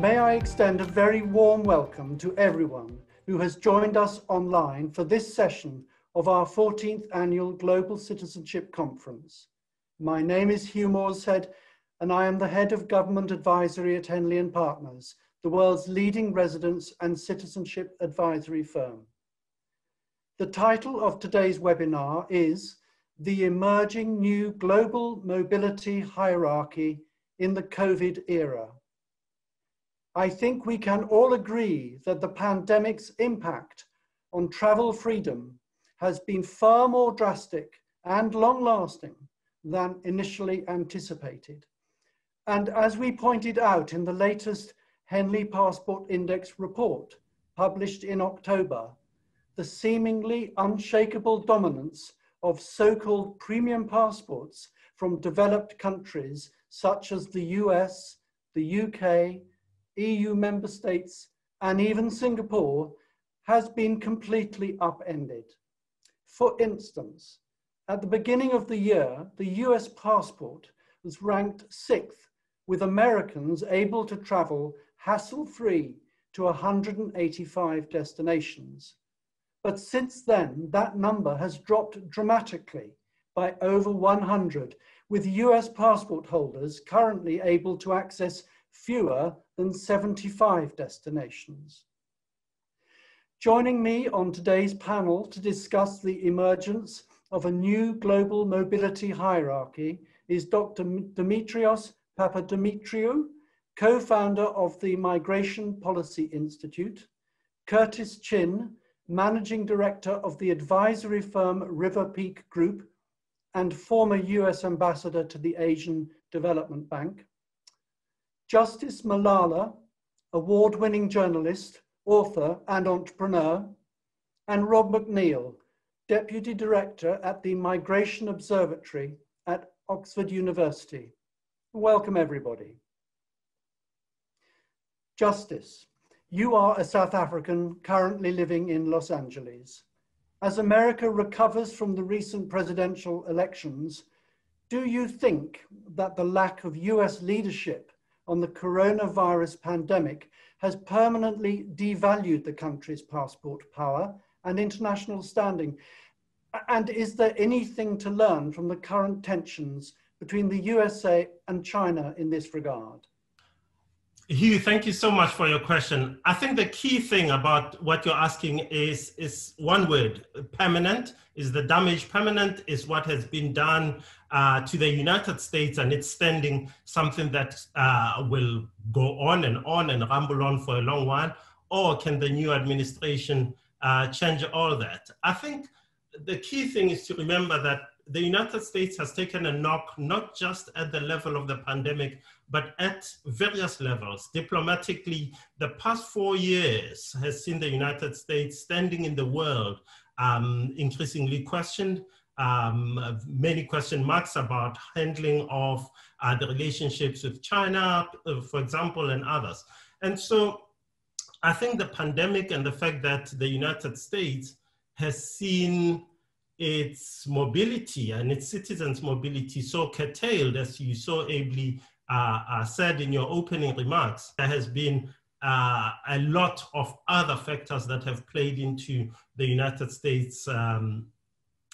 May I extend a very warm welcome to everyone who has joined us online for this session of our 14th annual Global Citizenship Conference. My name is Hugh Morshead and I am the head of government advisory at Henley and Partners, the world's leading residence and citizenship advisory firm. The title of today's webinar is The Emerging New Global Mobility Hierarchy in the COVID Era. I think we can all agree that the pandemic's impact on travel freedom has been far more drastic and long lasting than initially anticipated. And as we pointed out in the latest Henley Passport Index report published in October, the seemingly unshakable dominance of so-called premium passports from developed countries such as the US, the UK, EU member states, and even Singapore has been completely upended. For instance, at the beginning of the year, the US passport was ranked sixth, with Americans able to travel hassle-free to 185 destinations. But since then, that number has dropped dramatically by over 100, with US passport holders currently able to access fewer than 75 destinations. Joining me on today's panel to discuss the emergence of a new global mobility hierarchy is Dr. Demetrios Papademetriou, co-founder of the Migration Policy Institute, Curtis Chin, managing director of the advisory firm River Peak Group and former US ambassador to the Asian Development Bank, Justice Malala, award-winning journalist, author, and entrepreneur, and Rob McNeil, Deputy Director at the Migration Observatory at Oxford University. Welcome, everybody. Justice, you are a South African currently living in Los Angeles. As America recovers from the recent presidential elections, do you think that the lack of US leadership on the coronavirus pandemic has permanently devalued the country's passport power and international standing? And is there anything to learn from the current tensions between the USA and China in this regard? Hugh, thank you so much for your question. I think the key thing about what you're asking is, is one word, permanent. Is the damage permanent? Is what has been done uh, to the United States and its standing something that uh, will go on and on and rumble on for a long while? Or can the new administration uh, change all that? I think the key thing is to remember that the United States has taken a knock not just at the level of the pandemic, but at various levels. Diplomatically, the past four years has seen the United States standing in the world um, increasingly questioned. Um, many question marks about handling of uh, the relationships with China, uh, for example, and others. And so I think the pandemic and the fact that the United States has seen its mobility and its citizens' mobility so curtailed, as you so ably said in your opening remarks, there has been uh, a lot of other factors that have played into the United States um,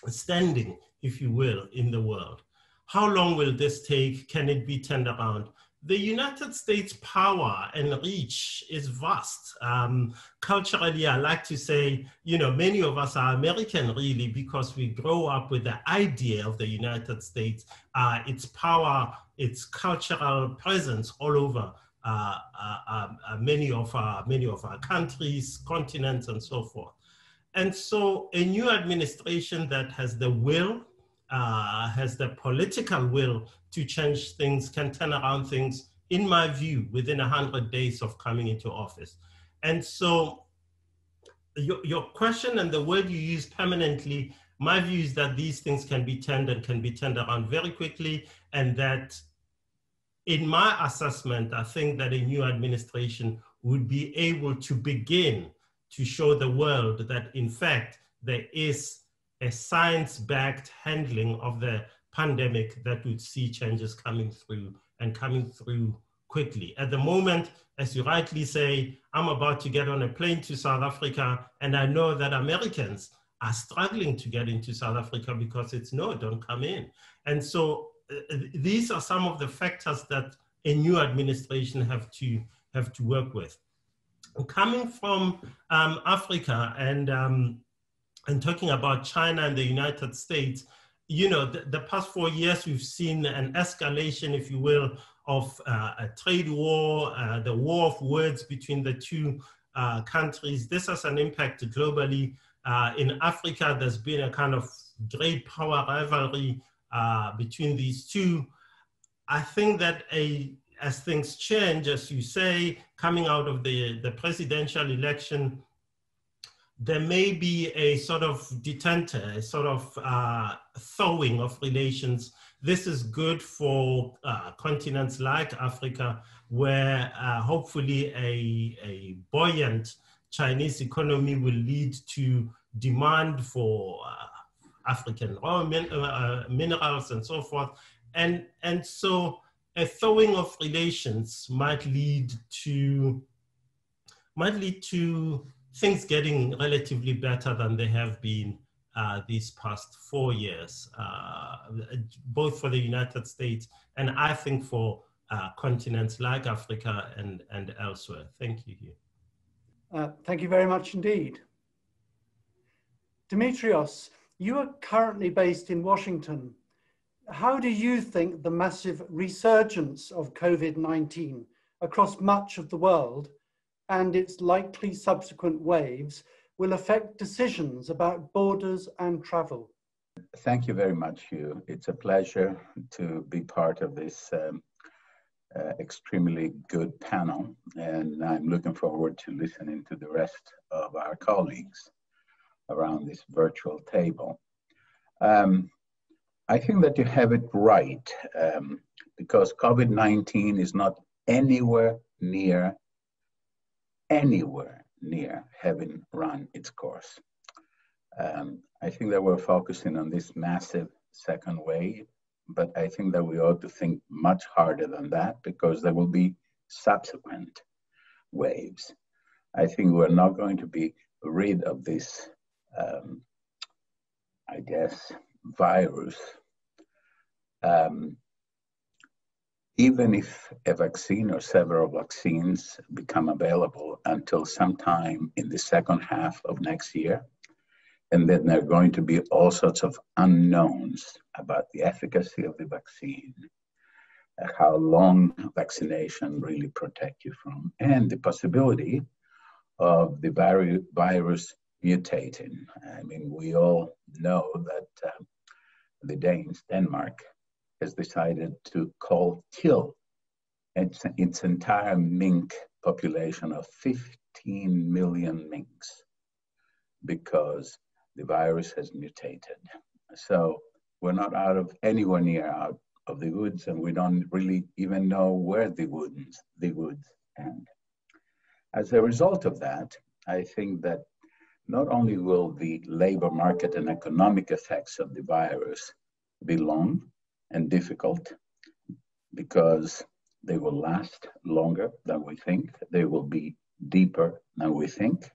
standing, if you will, in the world. How long will this take? Can it be turned around? the United States power and reach is vast. Um, culturally, I like to say, you know, many of us are American really because we grow up with the idea of the United States, uh, its power, its cultural presence all over uh, uh, um, uh, many of our many of our countries, continents, and so forth. And so, a new administration that has the will uh, has the political will to change things, can turn around things, in my view, within 100 days of coming into office. And so your, your question and the word you use permanently, my view is that these things can be turned and can be turned around very quickly and that in my assessment, I think that a new administration would be able to begin to show the world that in fact there is a science-backed handling of the pandemic that would see changes coming through and coming through quickly. At the moment, as you rightly say, I'm about to get on a plane to South Africa, and I know that Americans are struggling to get into South Africa because it's no, don't come in. And so these are some of the factors that a new administration have to have to work with. Coming from um, Africa and um, and talking about China and the United States, you know, the, the, past four years we've seen an escalation, if you will, of uh, a trade war, uh, the war of words between the two uh, countries. This has an impact globally. Uh, in Africa, there's been a kind of great power rivalry uh, between these two. I think that a, as things change, as you say, coming out of the, the presidential election, there may be a sort of detente, a sort of uh, thawing of relations. This is good for uh, continents like Africa, where uh, hopefully a, a buoyant Chinese economy will lead to demand for African raw min uh, minerals and so forth. And, and so a thawing of relations might lead to might lead to things getting relatively better than they have been uh, these past four years, uh, both for the United States and I think for uh, continents like Africa and, and elsewhere. Thank you. Uh, thank you very much indeed. Demetrios, you are currently based in Washington. How do you think the massive resurgence of COVID-19 across much of the world and its likely subsequent waves will affect decisions about borders and travel? Thank you very much, Hugh. It's a pleasure to be part of this um, uh, extremely good panel, and I'm looking forward to listening to the rest of our colleagues around this virtual table. Um, I think that you have it right um, because COVID 19 is not anywhere near anywhere near having run its course. Um, I think that we're focusing on this massive second wave, but I think that we ought to think much harder than that because there will be subsequent waves. I think we're not going to be rid of this, um, I guess, virus. Um, even if a vaccine or several vaccines become available until sometime in the second half of next year, and then there are going to be all sorts of unknowns about the efficacy of the vaccine, how long vaccination really protect you from, and the possibility of the virus mutating. I mean, we all know that uh, the Danes, Denmark, has decided to call kill its, its entire mink population of 15 million minks because the virus has mutated. So we're not out of anywhere near out of the woods, and we don't really even know where the woods the woods end. As a result of that, I think that not only will the labor market and economic effects of the virus be long, and difficult because they will last longer than we think. They will be deeper than we think.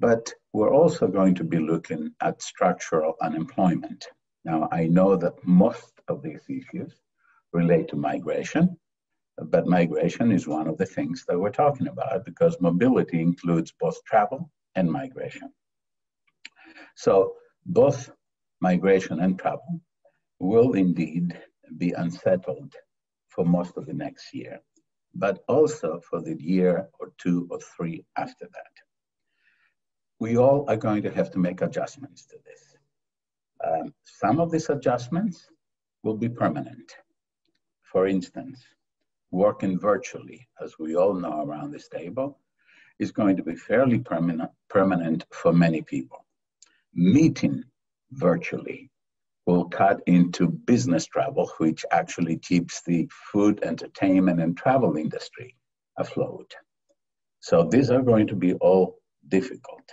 But we're also going to be looking at structural unemployment. Now, I know that most of these issues relate to migration, but migration is one of the things that we're talking about because mobility includes both travel and migration. So, both migration and travel will indeed be unsettled for most of the next year, but also for the year or two or three after that. We all are going to have to make adjustments to this. Um, some of these adjustments will be permanent. For instance, working virtually, as we all know around this table, is going to be fairly permanent, permanent for many people. Meeting virtually will cut into business travel, which actually keeps the food, entertainment, and travel industry afloat. So these are going to be all difficult.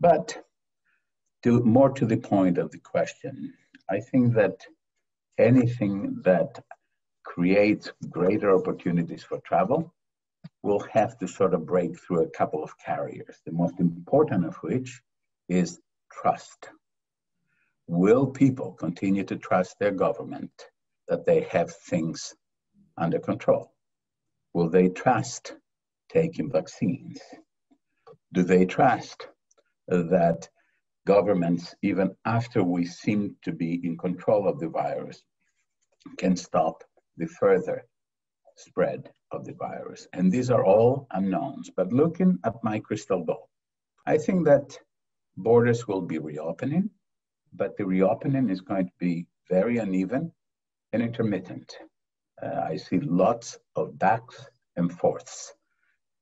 But to, more to the point of the question, I think that anything that creates greater opportunities for travel, we'll have to sort of break through a couple of carriers, the most important of which is trust. Will people continue to trust their government that they have things under control? Will they trust taking vaccines? Do they trust that governments, even after we seem to be in control of the virus, can stop the further spread of the virus. And these are all unknowns. But looking at my crystal ball, I think that borders will be reopening, but the reopening is going to be very uneven and intermittent. Uh, I see lots of backs and forths.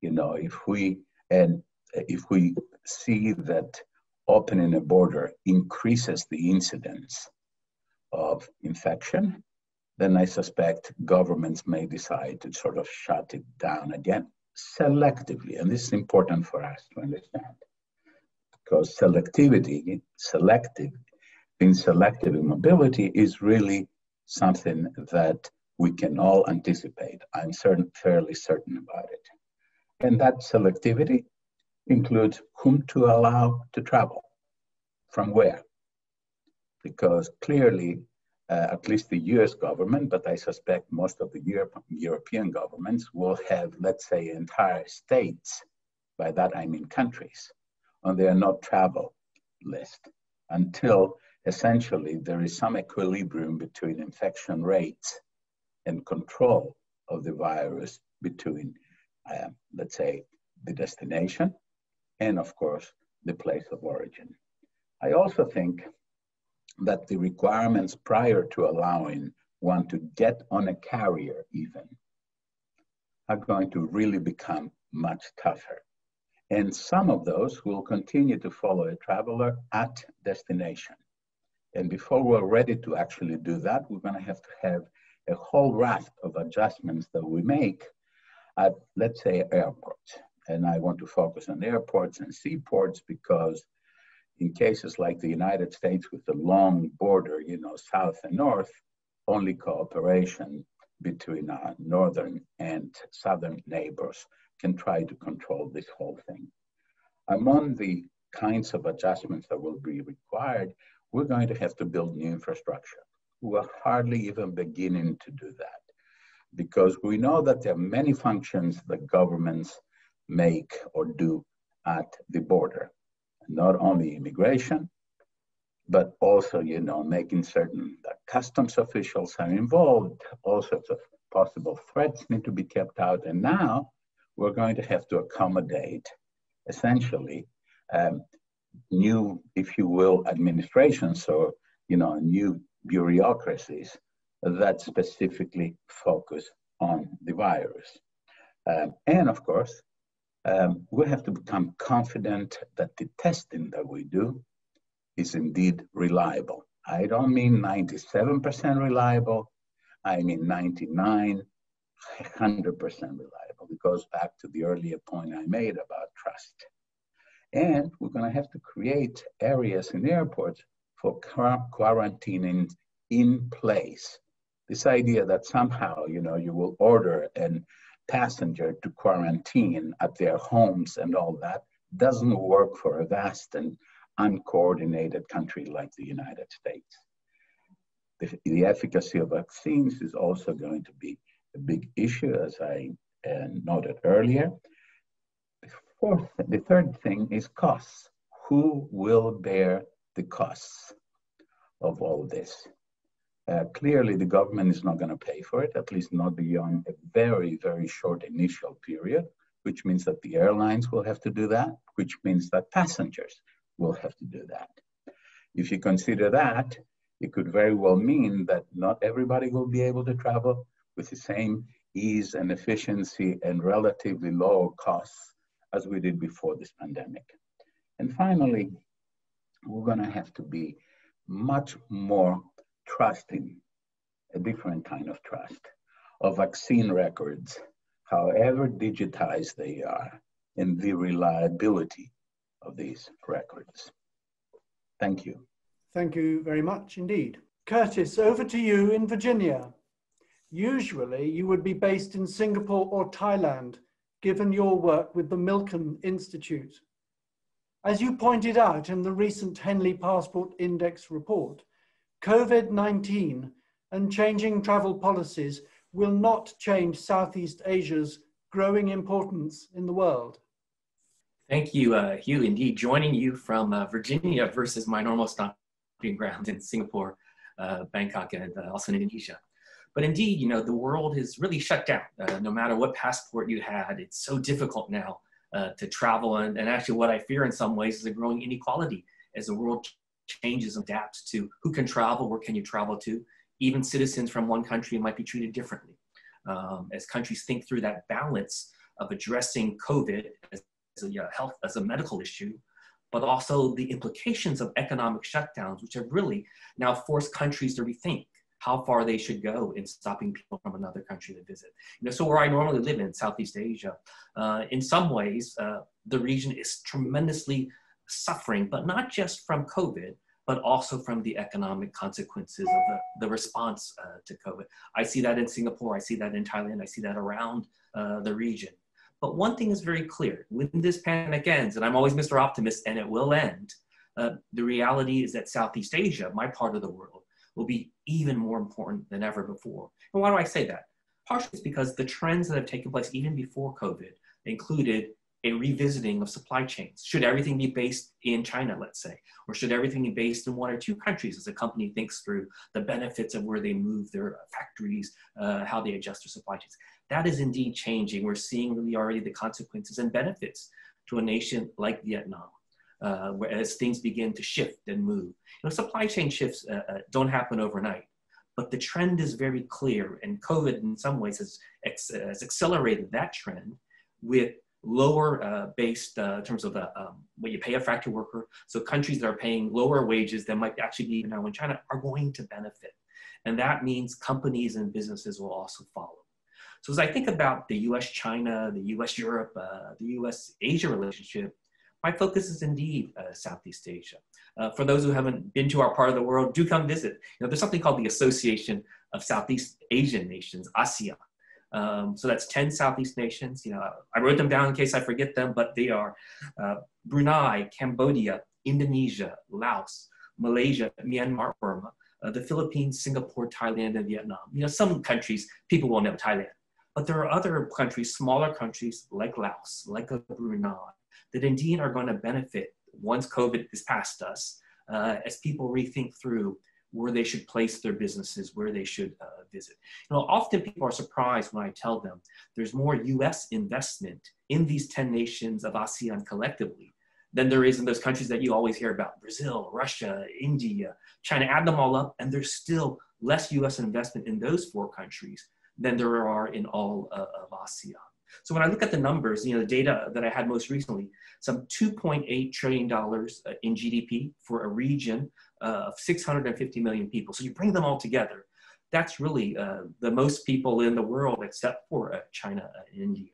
You know, if we and if we see that opening a border increases the incidence of infection, then I suspect governments may decide to sort of shut it down again selectively. And this is important for us to understand because selectivity, selective, being selective in mobility is really something that we can all anticipate. I'm certain, fairly certain about it. And that selectivity includes whom to allow to travel, from where. Because clearly uh, at least the US government, but I suspect most of the Europe, European governments will have, let's say, entire states, by that I mean countries, on their not travel list until essentially there is some equilibrium between infection rates and control of the virus between, uh, let's say, the destination and, of course, the place of origin. I also think that the requirements prior to allowing one to get on a carrier even are going to really become much tougher. And some of those will continue to follow a traveler at destination. And before we're ready to actually do that, we're going to have to have a whole raft of adjustments that we make at, let's say, airports. And I want to focus on airports and seaports because in cases like the United States with the long border, you know, south and north, only cooperation between our northern and southern neighbors can try to control this whole thing. Among the kinds of adjustments that will be required, we're going to have to build new infrastructure. We're hardly even beginning to do that because we know that there are many functions that governments make or do at the border not only immigration, but also, you know, making certain that customs officials are involved, all sorts of possible threats need to be kept out. And now we're going to have to accommodate essentially um, new, if you will, administrations or, you know, new bureaucracies that specifically focus on the virus. Um, and of course, um, we have to become confident that the testing that we do is indeed reliable. I don't mean 97% reliable, I mean 99, 100% reliable. It goes back to the earlier point I made about trust. And we're going to have to create areas in airports for quarantining in place. This idea that somehow, you know, you will order and passenger to quarantine at their homes and all that doesn't work for a vast and uncoordinated country like the United States. The, the efficacy of vaccines is also going to be a big issue, as I uh, noted earlier. The, fourth, the third thing is costs. Who will bear the costs of all this? Uh, clearly, the government is not going to pay for it, at least not beyond a very, very short initial period, which means that the airlines will have to do that, which means that passengers will have to do that. If you consider that, it could very well mean that not everybody will be able to travel with the same ease and efficiency and relatively low costs as we did before this pandemic. And finally, we're going to have to be much more trusting, a different kind of trust, of vaccine records, however digitized they are, and the reliability of these records. Thank you. Thank you very much indeed. Curtis, over to you in Virginia. Usually you would be based in Singapore or Thailand, given your work with the Milken Institute. As you pointed out in the recent Henley Passport Index report, COVID-19 and changing travel policies will not change Southeast Asia's growing importance in the world. Thank you, uh, Hugh. Indeed, joining you from uh, Virginia versus my normal stomping ground in Singapore, uh, Bangkok, and uh, also in Indonesia. But indeed, you know, the world is really shut down. Uh, no matter what passport you had, it's so difficult now uh, to travel. And, and actually, what I fear in some ways is a growing inequality as the world changes and adapts to who can travel, where can you travel to. Even citizens from one country might be treated differently. Um, as countries think through that balance of addressing COVID as as a health, as a medical issue, but also the implications of economic shutdowns, which have really now forced countries to rethink how far they should go in stopping people from another country to visit. You know, so where I normally live in Southeast Asia, uh, in some ways, uh, the region is tremendously suffering, but not just from COVID, but also from the economic consequences of the, the response uh, to COVID. I see that in Singapore, I see that in Thailand, I see that around uh, the region. But one thing is very clear when this pandemic ends, and I'm always Mr. Optimist, and it will end, uh, the reality is that Southeast Asia, my part of the world, will be even more important than ever before. And why do I say that? Partially it's because the trends that have taken place even before COVID included a revisiting of supply chains. Should everything be based in China, let's say, or should everything be based in one or two countries as a company thinks through the benefits of where they move their factories, uh, how they adjust their supply chains? that is indeed changing. We're seeing really already the consequences and benefits to a nation like Vietnam, uh, as things begin to shift and move. You know, supply chain shifts uh, uh, don't happen overnight, but the trend is very clear, and COVID in some ways has, has accelerated that trend with lower uh, based uh, in terms of the, um, what you pay a factory worker. So countries that are paying lower wages than might actually be even now in China are going to benefit. And that means companies and businesses will also follow. So as I think about the US China, the US Europe, uh, the US Asia relationship, my focus is indeed uh, Southeast Asia. Uh, for those who haven't been to our part of the world, do come visit. You know, there's something called the Association of Southeast Asian Nations, ASEAN. Um, so that's 10 Southeast nations. You know, I wrote them down in case I forget them, but they are uh, Brunei, Cambodia, Indonesia, Laos, Malaysia, Myanmar, Burma, uh, the Philippines, Singapore, Thailand, and Vietnam. You know, some countries, people will know Thailand. But there are other countries, smaller countries like Laos, like Brunei, that indeed are going to benefit once COVID is past us, uh, as people rethink through where they should place their businesses, where they should uh, visit. You know, often people are surprised when I tell them there's more US investment in these 10 nations of ASEAN collectively than there is in those countries that you always hear about Brazil, Russia, India, China. Add them all up, and there's still less US investment in those four countries than there are in all uh, of ASEAN. So when I look at the numbers, you know, the data that I had most recently, some $2.8 trillion uh, in GDP for a region uh, of 650 million people. So you bring them all together, that's really uh, the most people in the world except for uh, China and India.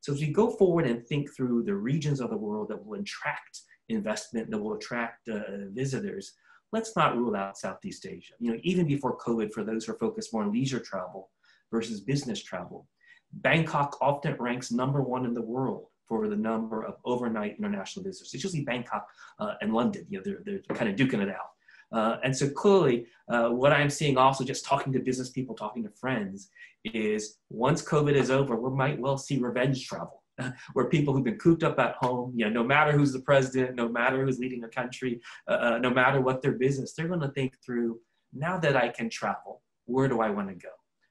So as we go forward and think through the regions of the world that will attract investment, that will attract uh, visitors, let's not rule out Southeast Asia. You know, even before COVID, for those who are focused more on leisure travel, versus business travel. Bangkok often ranks number one in the world for the number of overnight international visitors. It's usually Bangkok uh, and London. You know, they're, they're kind of duking it out. Uh, and so clearly, uh, what I'm seeing also just talking to business people, talking to friends, is once COVID is over, we might well see revenge travel, where people who've been cooped up at home, you know, no matter who's the president, no matter who's leading a country, uh, uh, no matter what their business, they're going to think through, now that I can travel, where do I want to go?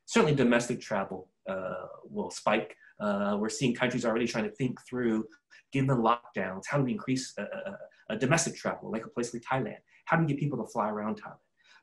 certainly domestic travel uh, will spike. Uh, we're seeing countries already trying to think through, given the lockdowns, how do we increase domestic travel, like a place like Thailand? How do we get people to fly around Thailand?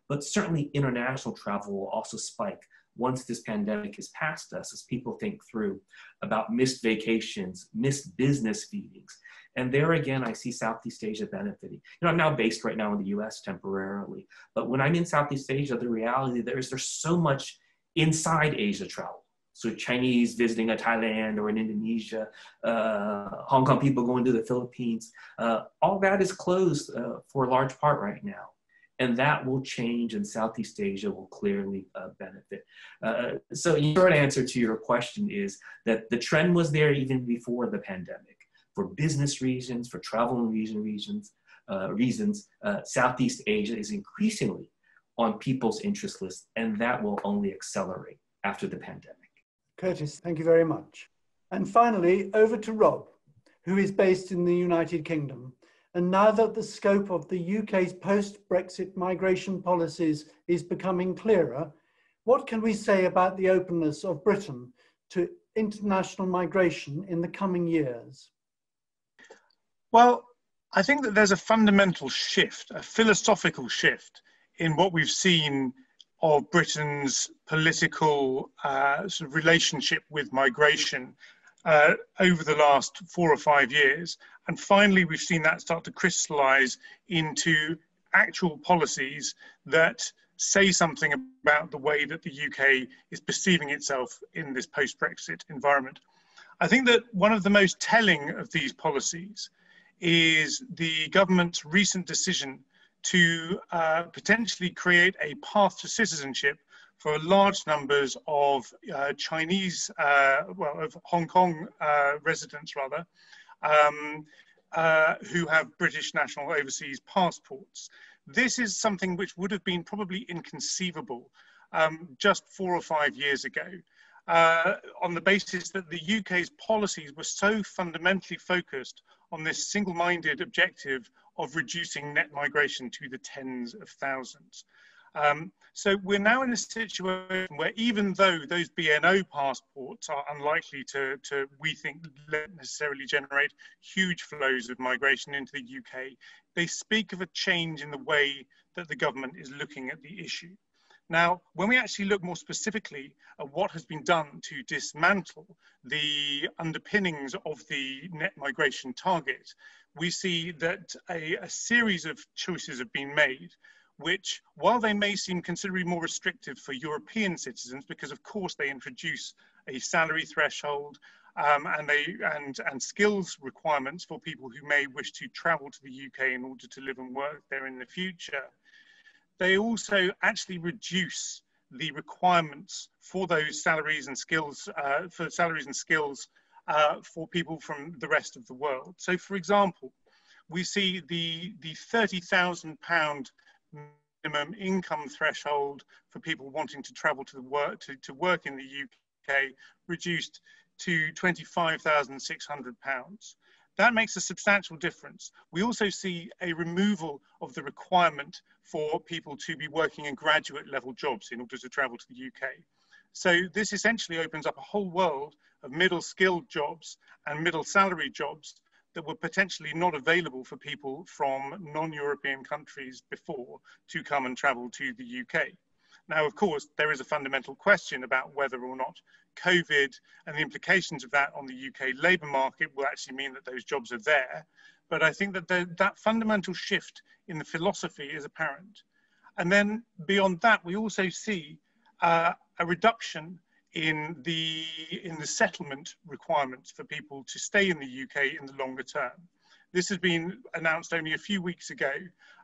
But certainly international travel will also spike once this pandemic is past us as people think through about missed vacations, missed business meetings. And there again, I see Southeast Asia benefiting. You know, I'm now based right now in the US temporarily, but when I'm in Southeast Asia, the reality there is there's so much inside Asia travel. So Chinese visiting a Thailand or in Indonesia, uh, Hong Kong people going to the Philippines, uh, all that is closed uh, for a large part right now. and that will change and Southeast Asia will clearly uh, benefit. Uh, so the short answer to your question is that the trend was there even before the pandemic. For business reasons, for travel and reason reasons, uh, reasons, Southeast Asia is increasingly on people's interest list, and that will only accelerate after the pandemic. Curtis, thank you very much. And finally, over to Rob, who is based in the United Kingdom. And now that the scope of the UK's post-Brexit migration policies is becoming clearer, what can we say about the openness of Britain to international migration in the coming years? Well, I think that there's a fundamental shift, a philosophical shift in what we've seen of Britain's political uh, sort of relationship with migration uh, over the last four or five years. And finally, we've seen that start to crystallize into actual policies that say something about the way that the UK is perceiving itself in this post Brexit environment. I think that one of the most telling of these policies is the government's recent decision to uh, potentially create a path to citizenship for large numbers of uh, Chinese, uh, well, of Hong Kong uh, residents rather, um, uh, who have British national overseas passports. This is something which would have been probably inconceivable um, just four or five years ago. Uh, on the basis that the UK's policies were so fundamentally focused on this single-minded objective of reducing net migration to the tens of thousands. Um, so we're now in a situation where even though those BNO passports are unlikely to, to, we think, necessarily generate huge flows of migration into the UK, they speak of a change in the way that the government is looking at the issue. Now, when we actually look more specifically at what has been done to dismantle the underpinnings of the net migration target, we see that a, a series of choices have been made which, while they may seem considerably more restrictive for European citizens, because of course they introduce a salary threshold um, and, they, and, and skills requirements for people who may wish to travel to the UK in order to live and work there in the future, they also actually reduce the requirements for those salaries and skills, uh, for salaries and skills uh, for people from the rest of the world. So for example, we see the, the 30,000 pound minimum income threshold for people wanting to travel to work to, to work in the UK reduced to 25,600 pounds. That makes a substantial difference. We also see a removal of the requirement for people to be working in graduate level jobs in order to travel to the UK. So this essentially opens up a whole world of middle skilled jobs and middle salary jobs that were potentially not available for people from non-European countries before to come and travel to the UK. Now, of course, there is a fundamental question about whether or not COVID and the implications of that on the UK labour market will actually mean that those jobs are there. But I think that the, that fundamental shift in the philosophy is apparent. And then beyond that, we also see uh, a reduction in the in the settlement requirements for people to stay in the UK in the longer term. This has been announced only a few weeks ago.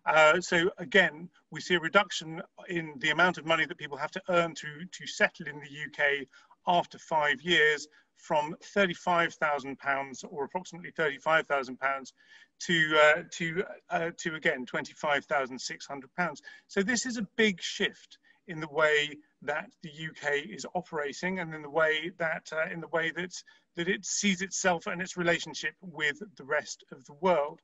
Uh, so again, we see a reduction in the amount of money that people have to earn to, to settle in the UK after five years from £35,000 or approximately £35,000 to, uh, to, uh, to again, £25,600. So this is a big shift in the way that the UK is operating and in the way that uh, in the way that that it sees itself and its relationship with the rest of the world.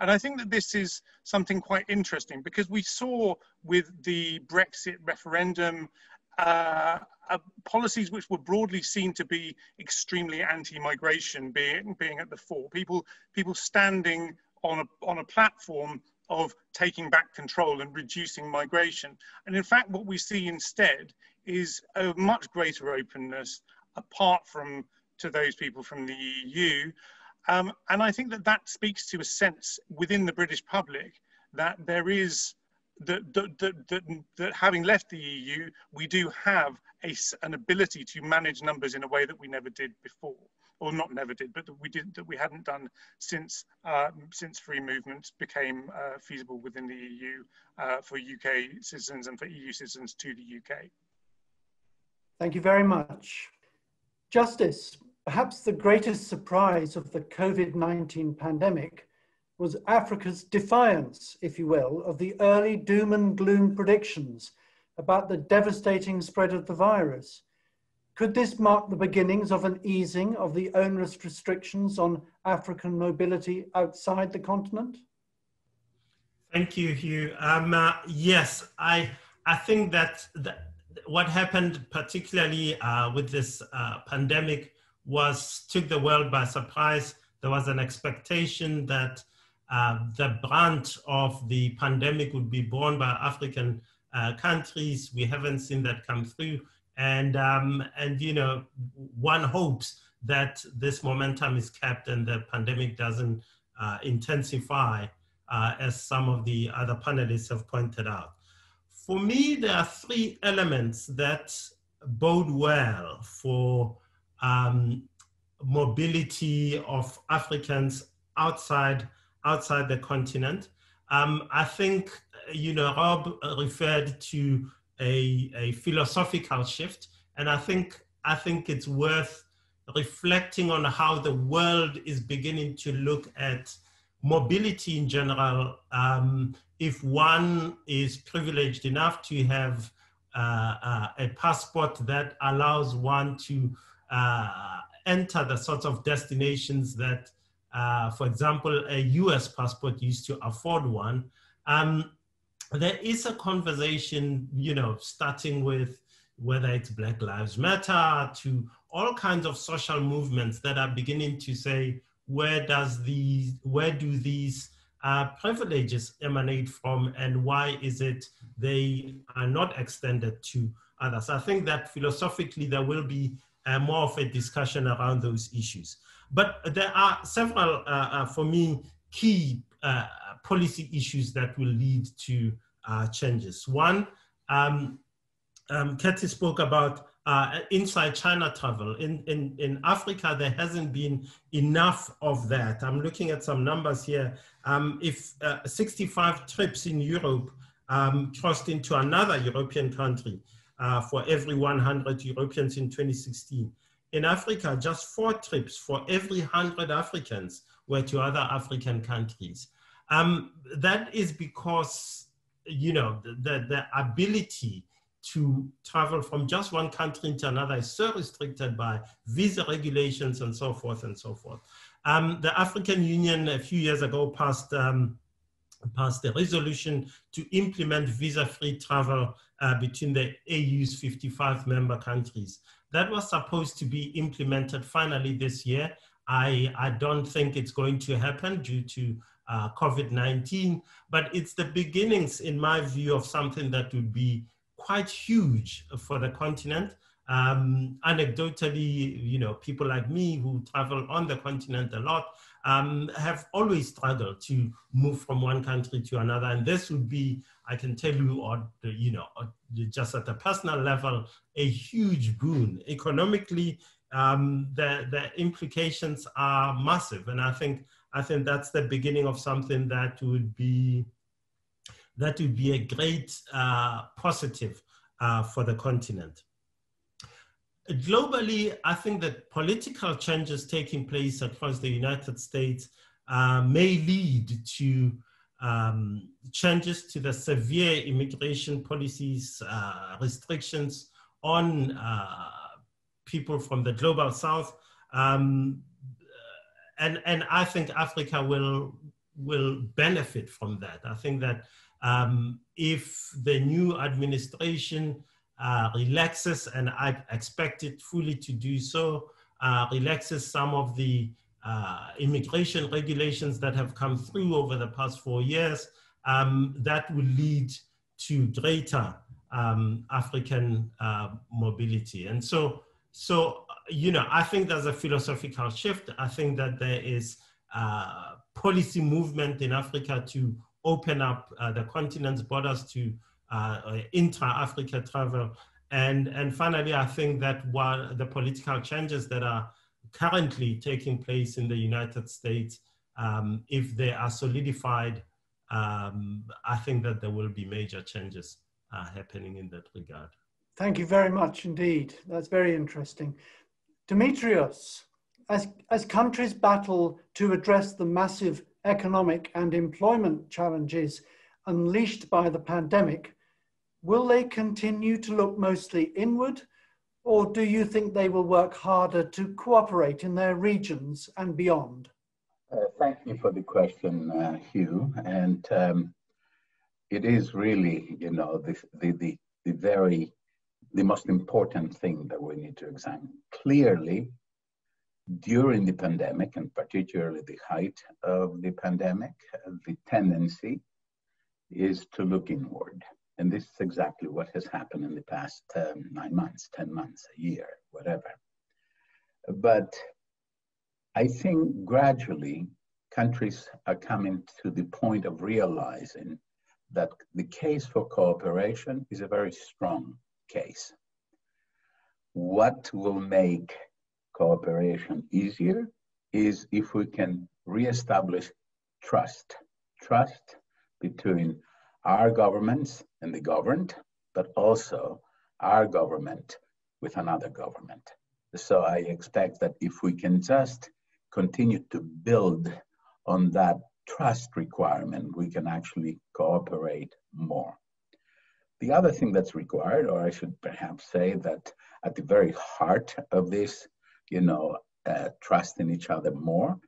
And I think that this is something quite interesting because we saw with the Brexit referendum uh, uh, policies which were broadly seen to be extremely anti-migration being, being at the fore. People, people standing on a, on a platform of taking back control and reducing migration. And in fact, what we see instead is a much greater openness apart from to those people from the EU. Um, and I think that that speaks to a sense within the British public that there is that, that, that, that, having left the EU, we do have a, an ability to manage numbers in a way that we never did before. or not never did, but that we did that we hadn't done since uh, since free movement became uh, feasible within the EU uh, for UK citizens and for EU citizens to the UK. Thank you very much. Justice, perhaps the greatest surprise of the COVID-19 pandemic was Africa's defiance, if you will, of the early doom and gloom predictions about the devastating spread of the virus. Could this mark the beginnings of an easing of the onerous restrictions on African mobility outside the continent? Thank you, Hugh. Um, uh, yes, I, I think that, what happened particularly uh, with this uh, pandemic was took the world by surprise. There was an expectation that uh, the brunt of the pandemic would be borne by African uh, countries. We haven't seen that come through. And, um, and, you know, one hopes that this momentum is kept and the pandemic doesn't uh, intensify, uh, as some of the other panelists have pointed out. For me, there are three elements that bode well for um, mobility of Africans outside outside the continent. Um, I think, you know, Rob referred to a, a philosophical shift, and I think I think it's worth reflecting on how the world is beginning to look at mobility in general. Um, if one is privileged enough to have uh, uh, a passport that allows one to enter the sorts of destinations that uh, for example, a US passport used to afford one. Um, there is a conversation, you know, starting with whether it's Black Lives Matter to all kinds of social movements that are beginning to say, where does these, where do these uh, privileges emanate from and why is it they are not extended to others? I think that philosophically there will be uh, more of a discussion around those issues. But there are several, uh, uh, for me, key uh, policy issues that will lead to changes. One, um, um, Katie spoke about uh, inside China travel. In, in, in Africa, there hasn't been enough of that. I'm looking at some numbers here. Um, if uh, 65 trips in Europe um, crossed into another European country uh, for every 100 Europeans in 2016, in Africa, just four trips for every 100 Africans were to other African countries. Um, that is because, you know, the, the ability to travel from just one country into another is so restricted by visa regulations and so forth and so forth. Um, the African Union a few years ago passed, um, passed a resolution to implement visa-free travel uh, between the AU's 55 member countries. That was supposed to be implemented finally this year. I, I don't think it's going to happen due to uh, COVID-19, but it's the beginnings, in my view, of something that would be quite huge for the continent. Um, anecdotally, you know, people like me who travel on the continent a lot um, have always struggled to move from one country to another. And this would be, I can tell you, or you know, just at a personal level, a huge boon. Economically, um, the, the implications are massive. And I think, I think that's the beginning of something that would be, that would be a great uh, positive uh, for the continent globally, I think that political changes taking place across the United States uh, may lead to um, changes to the severe immigration policies, uh, restrictions on uh, people from the global south. Um, and, and I think Africa will, will benefit from that. I think that um, if the new administration uh, relaxes, and I expect it fully to do so, uh, relaxes some of the uh, immigration regulations that have come through over the past four years, um, that will lead to greater um, African uh, mobility. And so, so, you know, I think there's a philosophical shift. I think that there is uh, policy movement in Africa to open up uh, the continent's borders to intra-Africa travel. And, and finally, I think that while the political changes that are currently taking place in the United States, um, if they are solidified, um, I think that there will be major changes uh, happening in that regard. Thank you very much indeed. That's very interesting. Demetrios, as, as countries battle to address the massive economic and employment challenges unleashed by the pandemic, will they continue to look mostly inward or do you think they will work harder to cooperate in their regions and beyond? Uh, thank you for the question, uh, Hugh. And um, it is really, you know, the, the, the, the very, the most important thing that we need to examine. Clearly, during the pandemic, and particularly the height of the pandemic, the tendency is to look inward. And this is exactly what has happened in the past um, nine months, 10 months, a year, whatever. But I think gradually countries are coming to the point of realizing that the case for cooperation is a very strong case. What will make cooperation easier is if we can reestablish trust, trust between our governments and the governed, but also our government with another government. So I expect that if we can just continue to build on that trust requirement, we can actually cooperate more. The other thing that's required, or I should perhaps say that at the very heart of this, you know, uh, trust in each other more,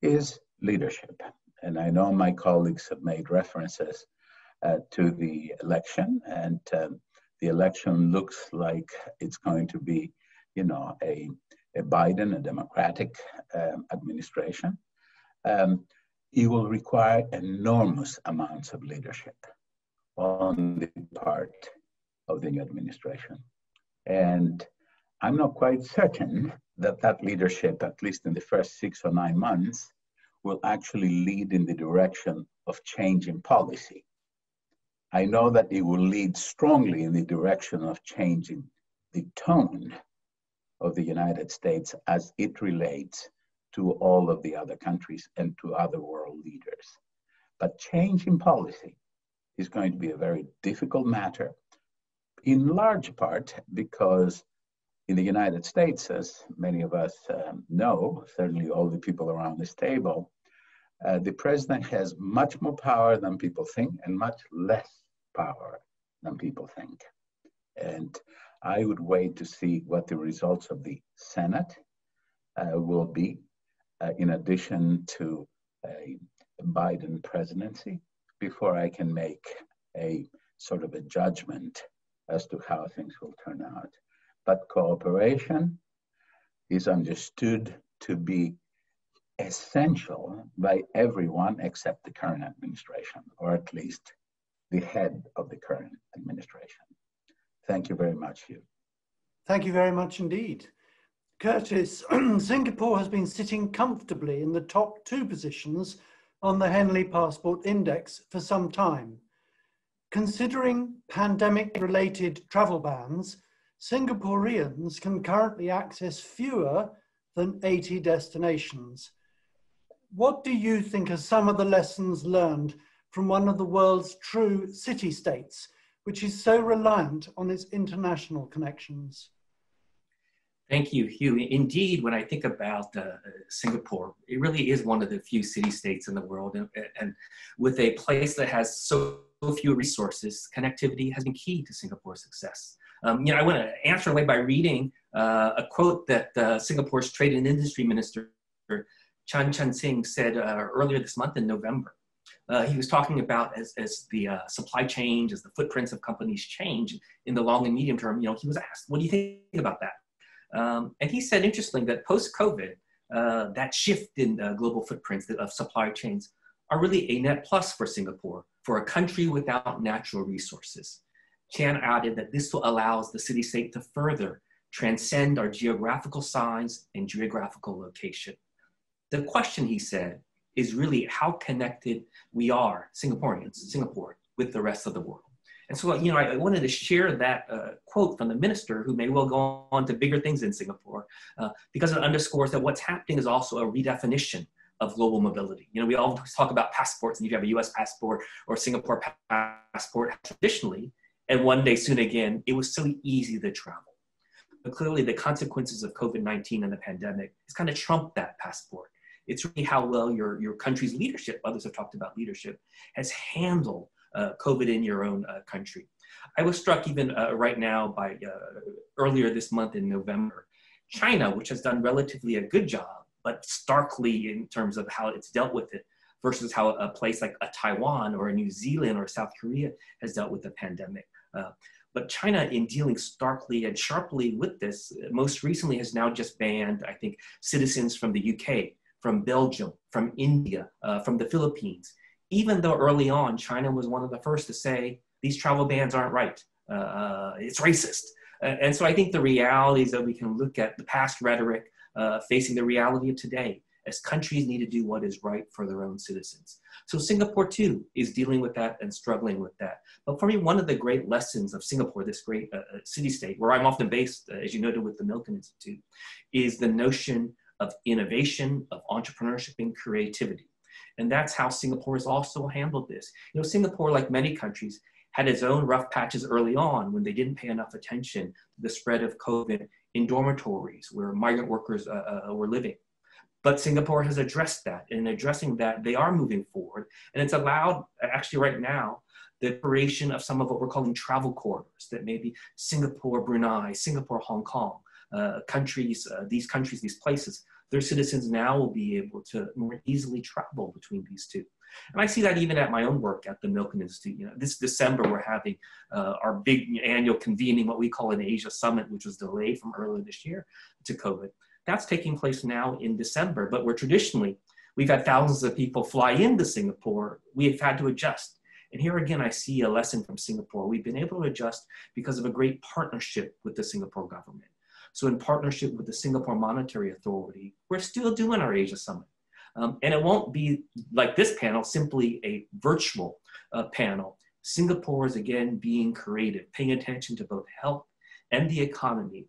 is leadership. And I know my colleagues have made references uh, to the election, and um, the election looks like it's going to be, you know, a, a Biden, a Democratic um, administration. Um, it will require enormous amounts of leadership on the part of the new administration. And I'm not quite certain that that leadership, at least in the first six or nine months, will actually lead in the direction of changing policy. I know that it will lead strongly in the direction of changing the tone of the United States as it relates to all of the other countries and to other world leaders. But change in policy is going to be a very difficult matter, in large part because in the United States, as many of us um, know, certainly all the people around this table, uh, the president has much more power than people think and much less power than people think. And I would wait to see what the results of the Senate uh, will be, uh, in addition to a Biden presidency, before I can make a sort of a judgment as to how things will turn out. But cooperation is understood to be essential by everyone except the current administration, or at least the head of the current administration. Thank you very much, Hugh. Thank you very much indeed. Curtis, Singapore has been sitting comfortably in the top two positions on the Henley Passport Index for some time. Considering pandemic-related travel bans, Singaporeans can currently access fewer than 80 destinations. What do you think are some of the lessons learned from one of the world's true city-states, which is so reliant on its international connections. Thank you, Hugh. Indeed, when I think about uh, Singapore, it really is one of the few city-states in the world. And, and, with a place that has so few resources, connectivity has been key to Singapore's success. Um, you know, I want to answer away by reading uh, a quote that uh, Singapore's Trade and Industry Minister, Chan Chun Sing, said uh, earlier this month in November uh, he was talking about as, as the uh, supply chain, as the footprints of companies change in the long and medium term, you know, he was asked, what do you think about that? Um, and he said, interestingly, that post-COVID, uh, that shift in global footprints of supply chains are really a net plus for Singapore, for a country without natural resources. Chan added that this will allows the city-state to further transcend our geographical size and geographical location. The question, he said, is really how connected we are, Singaporeans, Singapore, with the rest of the world. And so, you know, I wanted to share that uh, quote from the minister who may well go on to bigger things in Singapore uh, because it underscores that what's happening is also a redefinition of global mobility. You know, we all talk about passports, and if you have a US passport or Singapore passport traditionally, and one day soon again, it was so easy to travel. But clearly, the consequences of COVID 19 and the pandemic has kind of trumped that passport. It's really how well your, your country's leadership, others have talked about leadership, has handled uh, COVID in your own uh, country. I was struck even uh, right now by uh, earlier this month in November, China, which has done relatively a good job, but starkly in terms of how it's dealt with it versus how a place like a Taiwan or a New Zealand or South Korea has dealt with the pandemic. Uh, but China, in dealing starkly and sharply with this, most recently has now just banned, I think, citizens from the UK, from Belgium, from India, uh, from the Philippines. Even though early on, China was one of the first to say these travel bans aren't right, uh, uh it's racist. and so I think the reality is that we can look at the past rhetoric uh, facing the reality of today as countries need to do what is right for their own citizens. So Singapore too is dealing with that and struggling with that. But for me, one of the great lessons of Singapore, this great uh, uh city-state, where I'm often based, uh, as you noted with the Milken Institute, is the notion of innovation, of entrepreneurship and creativity. And that's how Singapore has also handled this. You know, Singapore, like many countries, had its own rough patches early on when they didn't pay enough attention to the spread of COVID in dormitories where migrant workers uh, uh, were living. But Singapore has addressed that. And in addressing that, they are moving forward. And it's allowed, actually, right now, the creation of some of what we're calling travel corridors that maybe Singapore, Brunei, Singapore, Hong Kong, uh, countries, uh, these countries, these places, their citizens now will be able to more easily travel between these two. And I see that even at my own work at the Milken Institute. You know, this December we're having uh, our big annual convening, what we call an Asia Summit, which was delayed from earlier this year to COVID. That's taking place now in December, but we're traditionally we've had thousands of people fly into Singapore. We have had to adjust. And here again, I see a lesson from Singapore. We've been able to adjust because of a great partnership with the Singapore government. So, in partnership with the Singapore Monetary Authority, we're still doing our Asia Summit. Um, and it won't be like this panel, simply a virtual uh, panel. Singapore is again being creative, paying attention to both health and the economy.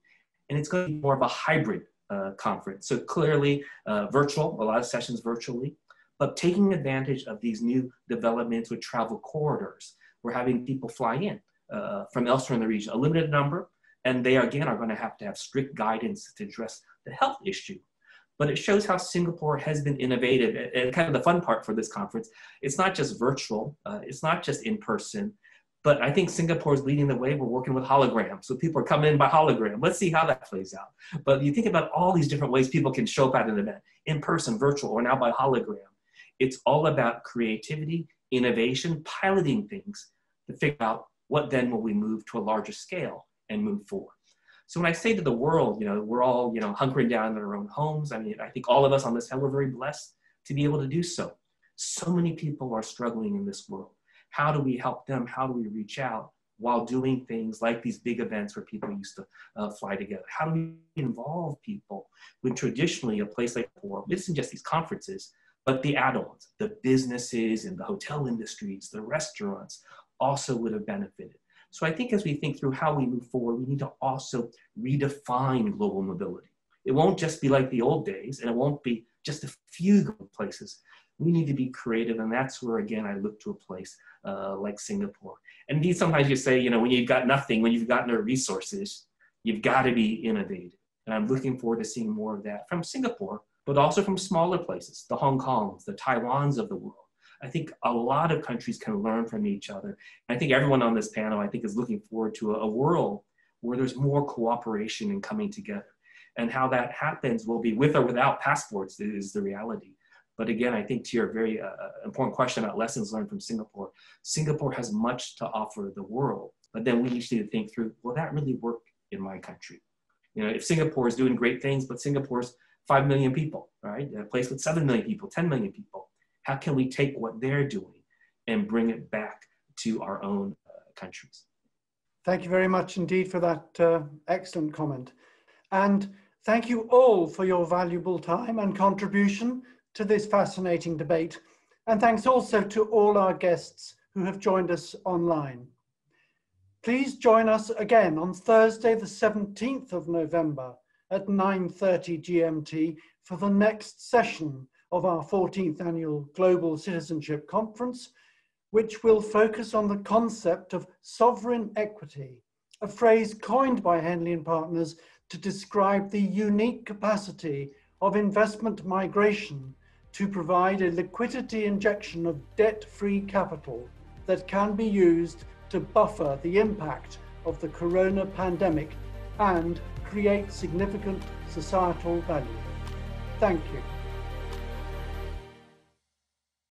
And it's going to be more of a hybrid uh, conference. So clearly uh, virtual, a lot of sessions virtually, but taking advantage of these new developments with travel corridors. We're having people fly in uh, from elsewhere in the region, a limited number, and they again are going to have to have strict guidance to address the health issue but it shows how Singapore has been innovative. And kind of the fun part for this conference, it's not just virtual, uh, it's not just in person, but I think Singapore is leading the way. We're working with holograms. So people are coming in by hologram. Let's see how that plays out. But you think about all these different ways people can show up at an event, in person, virtual, or now by hologram. It's all about creativity, innovation, piloting things to figure out what then will we move to a larger scale and move forward. So when I say to the world, you know, we're all, you know, hunkering down in our own homes. I mean, I think all of us on this hill are very blessed to be able to do so. So many people are struggling in this world. How do we help them? How do we reach out while doing things like these big events where people used to uh, fly together? How do we involve people when traditionally a place like it isn't just these conferences, but the add-ons, the businesses and the hotel industries, the restaurants also would have benefited. So I think as we think through how we move forward, we need to also redefine global mobility. It won't just be like the old days, and it won't be just a few places. We need to be creative, and that's where, again, I look to a place uh, like Singapore. And indeed, sometimes you say, you know, when you've got nothing, when you've got no resources, you've got to be innovative. And I'm looking forward to seeing more of that from Singapore, but also from smaller places, the Hong Kongs, the Taiwans of the world I think a lot of countries can learn from each other. I think everyone on this panel, I think, is looking forward to a, a world where there's more cooperation and coming together. And how that happens will be with or without passports is the reality. But again, I think to your very uh, uh, important question about lessons learned from Singapore, Singapore has much to offer the world. But then we each need to think through, will that really work in my country? You know, if Singapore is doing great things, but Singapore's 5 million people, right? A place with 7 million people, 10 million people how can we take what they're doing and bring it back to our own uh, countries? Thank you very much indeed for that uh, excellent comment. And thank you all for your valuable time and contribution to this fascinating debate. And thanks also to all our guests who have joined us online. Please join us again on Thursday, the 17th of November at 9.30 GMT for the next session of our 14th annual Global Citizenship Conference, which will focus on the concept of sovereign equity, a phrase coined by Henley and Partners to describe the unique capacity of investment migration to provide a liquidity injection of debt-free capital that can be used to buffer the impact of the corona pandemic and create significant societal value. Thank you.